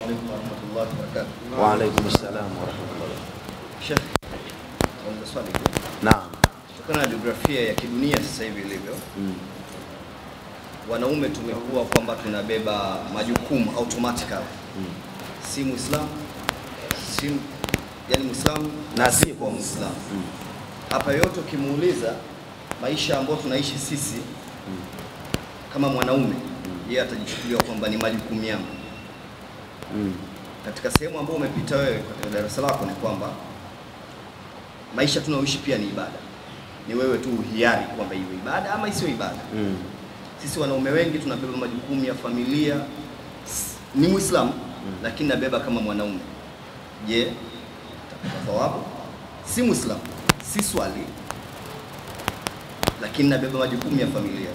Alaikum warahmatullahi wabarakatuh. Wa alaikum salam. Sheikh, swali. Naam. Kutokana na jiografia ya kidunia sasa hivi ilivyo, Mm. wanaume tumekuwa kwamba tunabeba majukumu automatically, Mm. si Muislamu si yani Muislamu Na si kwa Muislamu. Mm. Hapa yote ukimuuliza maisha ambayo tunaishi sisi kama mwanaume, yeye atajichukulia kwamba ni majukumu yangu. Mm. Katika sehemu ambayo umepita wewe katika darasa lako ni kwamba maisha tunaoishi pia ni ibada, ni wewe tu uhiari kwamba iwe ibada ama isiyo ibada. Mm. Sisi wanaume wengi tunabeba majukumu ya familia, ni Muislamu mm. lakini nabeba kama mwanaume. Je, tapata thawabu? Si Muislamu, si swali, lakini nabeba majukumu ya familia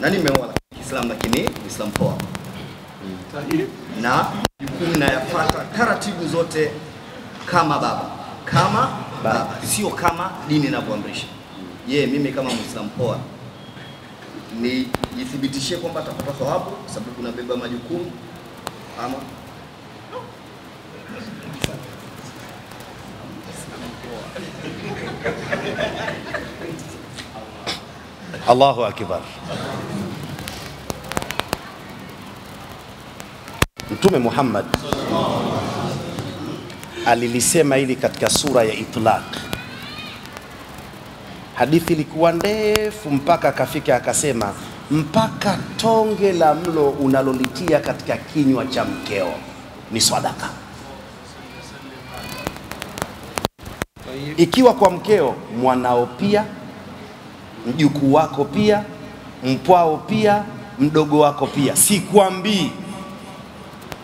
na nimeoa Kiislamu, lakini Muislamu poa na jukumu nayapata taratibu zote kama baba kama baba, sio kama dini inavyoamrisha. Je, mimi kama Muislamu poa nijithibitishie kwamba atapata thawabu kwa sababu kunabeba majukumu ama Allahu akbar. Mtume Muhammad alilisema hili katika sura ya Itlaq. Hadithi ilikuwa ndefu mpaka akafika akasema, mpaka tonge la mlo unalolitia katika kinywa cha mkeo ni swadaka. Ikiwa kwa mkeo, mwanao pia mjukuu wako pia, mpwao pia, mdogo wako pia. Sikwambii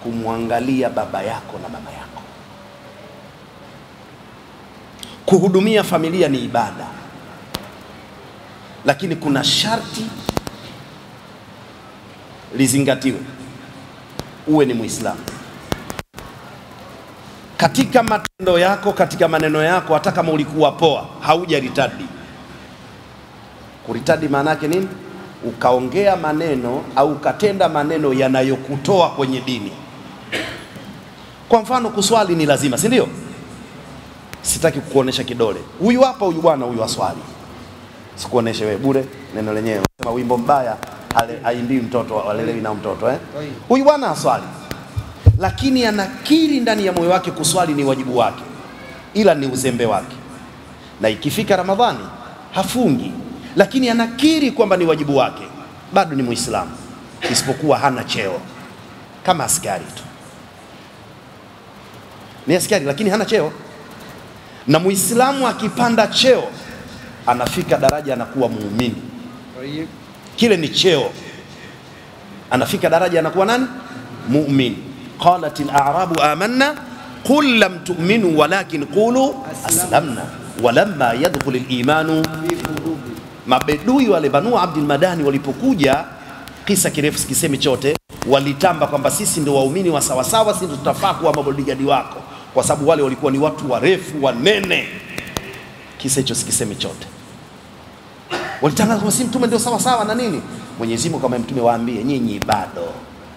kumwangalia baba yako na mama yako. Kuhudumia familia ni ibada, lakini kuna sharti lizingatiwe, uwe ni Muislamu katika matendo yako, katika maneno yako, hata kama ulikuwa poa, hauja ritadi. Kuritadi maana yake nini? Ukaongea maneno au ukatenda maneno yanayokutoa kwenye dini. Kwa mfano, kuswali ni lazima, si ndio? Sitaki kukuonesha kidole, huyu hapa, huyu bwana, huyu aswali, sikuoneshe wewe bure. Neno lenyewe. Sema wimbo mbaya haimbii mtoto alelewi na mtoto eh? Huyu bwana aswali, lakini anakiri ndani ya moyo wake kuswali ni wajibu wake, ila ni uzembe wake, na ikifika Ramadhani hafungi. Lakini anakiri kwamba ni wajibu wake, bado ni Muislamu, isipokuwa hana cheo, kama askari tu. Ni askari lakini hana cheo. Na Muislamu akipanda cheo, anafika daraja, anakuwa muumini, kile ni cheo, anafika daraja, anakuwa nani? Muumini. qalat al-a'rabu amanna qul lam tu'minu walakin qulu aslamna walamma yadkhul al-imanu Mabedui wale Banu Abdul Madani walipokuja, kisa kirefu sikisemi chote, walitamba kwamba sisi ndio waumini wa sawasawa, sisi tutafaa kuwa mabodigadi wako, kwa sababu wale walikuwa ni watu warefu wanene. Kisa hicho sikisemi chote, walitangaza kwamba si mtume ndio sawa sawa na nini. Mwenyezi Mungu kama mtume, waambie nyinyi bado,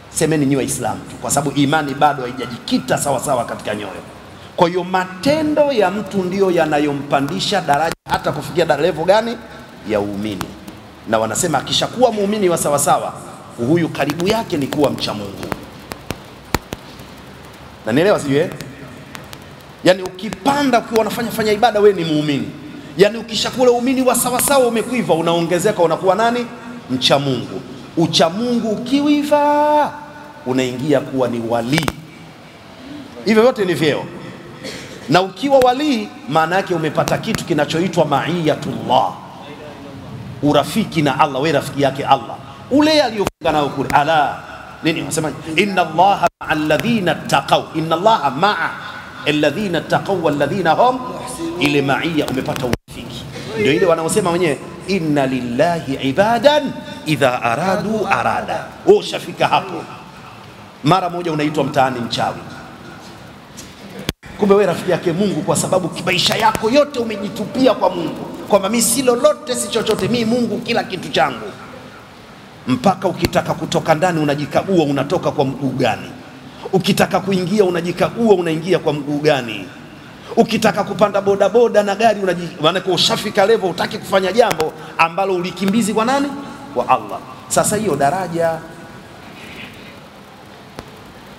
semeni ni Waislamu tu, kwa sababu imani bado haijajikita sawa sawa katika nyoyo. Kwa hiyo matendo ya mtu ndiyo yanayompandisha daraja hata kufikia level gani ya uumini, na wanasema akishakuwa muumini wa sawasawa, huyu karibu yake ni kuwa mcha Mungu. Na nielewa sijui Yaani ukipanda ukiwa unafanya fanya ibada, we ni muumini. yani ukishakula umini wa sawasawa umekuiva, unaongezeka, unakuwa nani? Mcha Mungu. Ucha Mungu ukiwiva, unaingia kuwa ni walii. Hivyo vyote ni vyeo na ukiwa walii maana yake umepata kitu kinachoitwa maiyatullah, urafiki na Allah, we rafiki yake Allah ule aliyofunga nayo kule. Ala nini wasemaje inna allaha maa alladhina taqaw, inna allaha maa alladhina taqaw walladhina hum, ile maia umepata urafiki, ndio ile wanaosema wenyewe inna lillahi ibadan idha aradu arada. Wewe ushafika hapo, mara moja unaitwa mtaani mchawi kumbe wewe rafiki yake Mungu, kwa sababu maisha yako yote umejitupia kwa Mungu, kwamba mimi si lolote si chochote, mimi Mungu kila kitu changu. Mpaka ukitaka kutoka ndani unajikagua, unatoka kwa mguu gani? Ukitaka kuingia unajikagua, unaingia kwa mguu gani? Ukitaka kupanda bodaboda na gari unaji, maanake ushafika level, utaki kufanya jambo ambalo ulikimbizi kwa nani? Kwa Allah. Sasa hiyo daraja.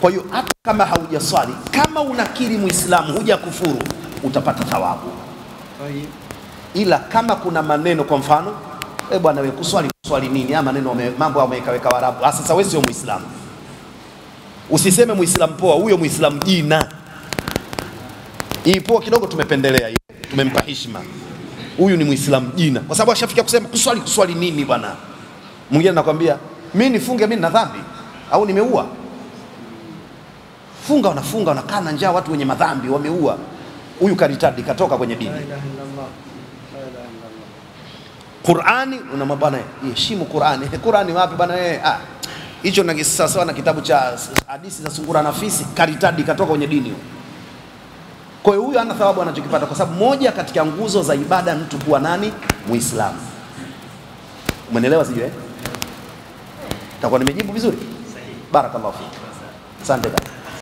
Kwa hiyo hata kama haujaswali, kama unakiri Muislamu, huja kufuru, utapata thawabu ila kama kuna maneno kwa mfano eh bwana wewe kuswali kuswali nini Ama maneno mambo wamewekaweka Waarabu. warabu Sasa wewe sio Muislamu, usiseme Muislamu poa, huyo Muislamu jina. Hii poa kidogo tumependelea, tumempa heshima. Huyu ni Muislamu jina, kwa sababu ashafikia kusema kuswali kuswali nini bwana. Mwingine anakwambia mimi nifunge, mimi nina dhambi au nimeua? Funga, wanafunga wanakaa na njaa, watu wenye madhambi wameua. Huyu karitadi katoka kwenye dini. Qurani una mabana, heshimu Qurani. Qurani wapi bwana wewe? Ah, hicho na sawa na kitabu cha hadithi za sungura na fisi, karitadi katoka kwenye dini. Kwa hiyo huyu ana thawabu anachokipata, kwa sababu moja katika nguzo za ibada mtu kuwa nani? Muislamu. Umeelewa sijui eh? Takuwa nimejibu vizuri? Barakallahu fik. Asante kaka.